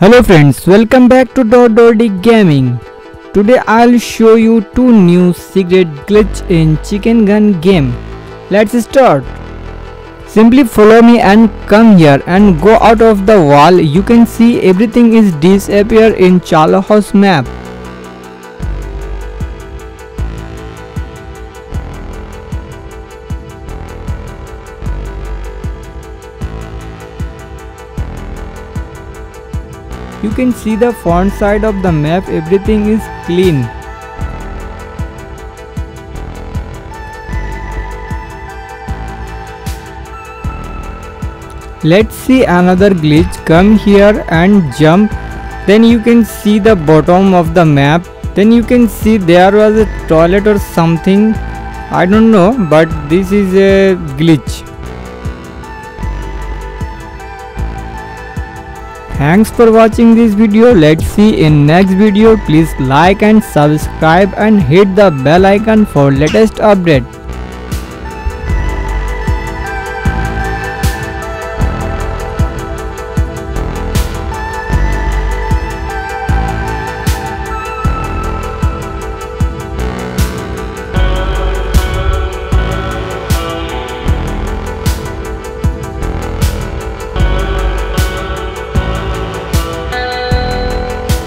Hello friends, welcome back to DotDorDee Gaming. Today I'll show you two new secret glitch in Chicken Gun game. Let's start. Simply follow me and come here and go out of the wall. You can see everything is disappear in Chalo House map. You can see the front side of the map everything is clean. Let's see another glitch. Come here and jump. Then you can see the bottom of the map. Then you can see there was a toilet or something. I don't know but this is a glitch. Thanks for watching this video. Let's see in next video. Please like and subscribe and hit the bell icon for latest update.